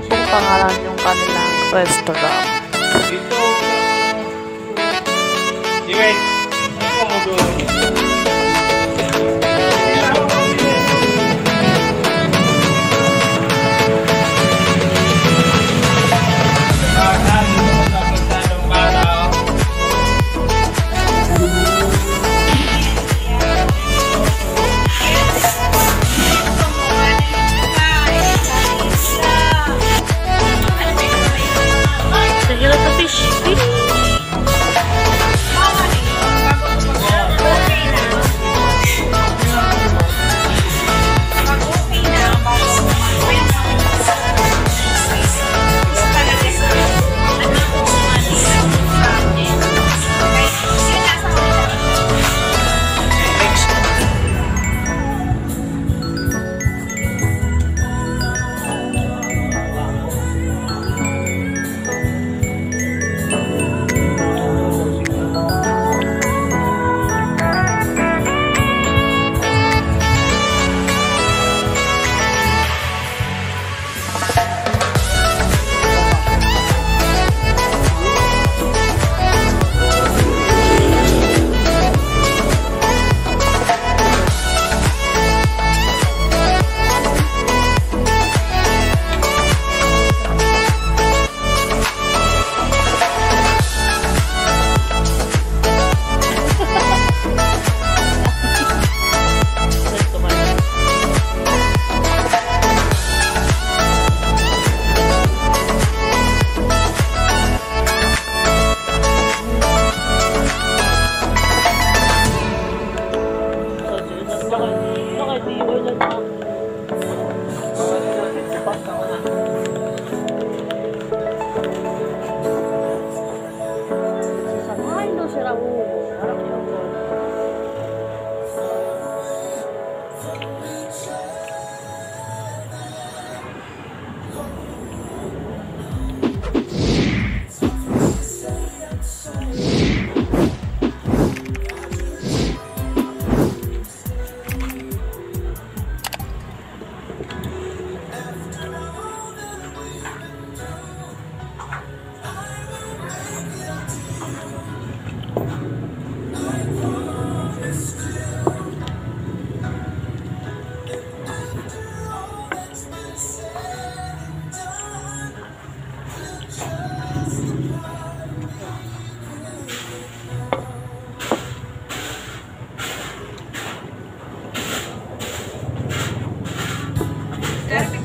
bagong pangalan yung kanilang restaurant.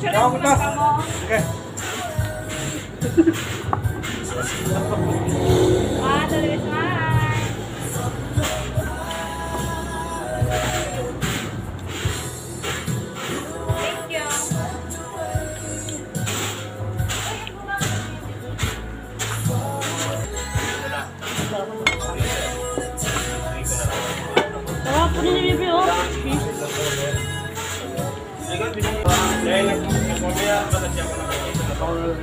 Ako pa. Okay. Sarap po din yung bibig, oh. Dahil nagpapamaya, bakit siya ko Aku udah.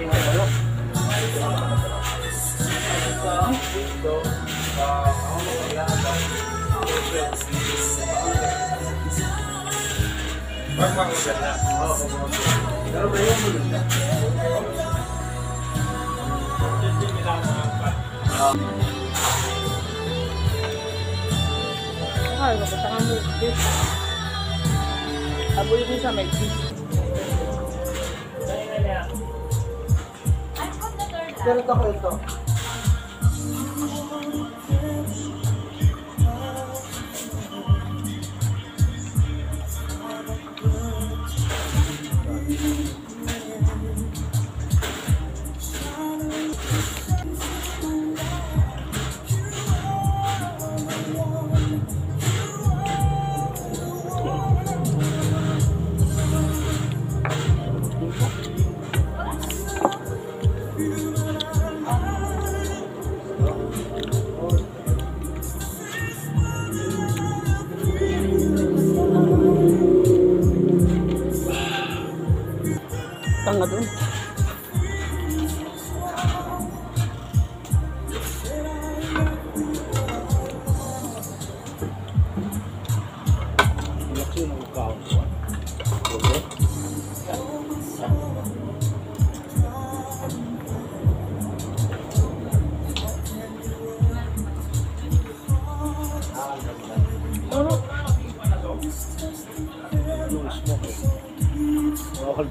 Apa? Ini sama jus. Ganito ko ito.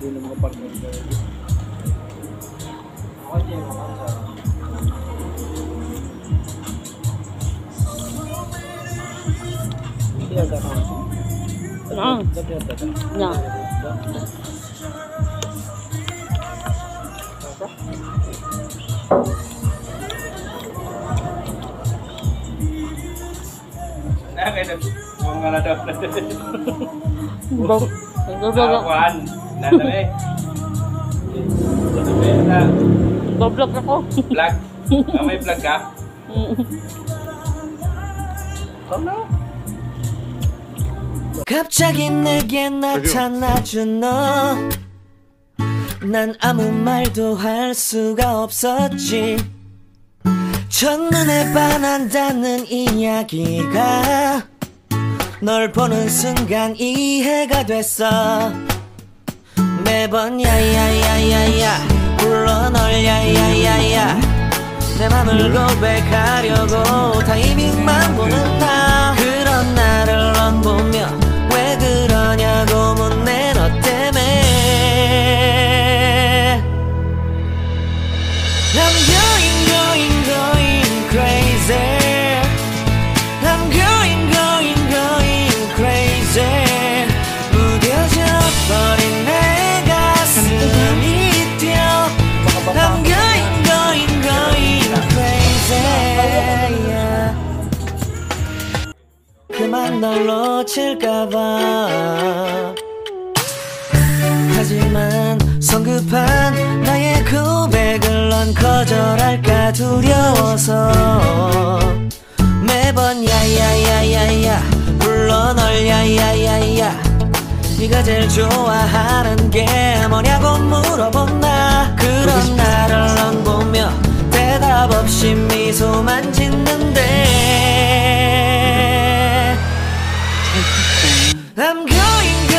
అది నమ్మక పడుతుంది Nah, kayak nah mau nggak ada. Bau, bau, bau. Bog. Nagbablog ako. Na vlog. Ah, may vlog ka? 갑자기 내게 나타나준 너. 난 아무 말도 할 수가 없었지. 첫눈에 반한다는 이야기가 널 보는 순간 이해가 됐어. 매번 야야야야야. 불러 널 야야야야. 내 맘을 고백하려고 타이밍만 보는 나 그런 나를 넌 보며 널 놓칠까봐. 하지만 성급한 나의 고백을 넌 거절할까 두려워서 매번 야야야야야 불러 널 야야야야 네가 제일 좋아하는 게 뭐냐고 물어본 나 그런 나를 넌 보며 대답 없이 미소만 짓는데 I'm going,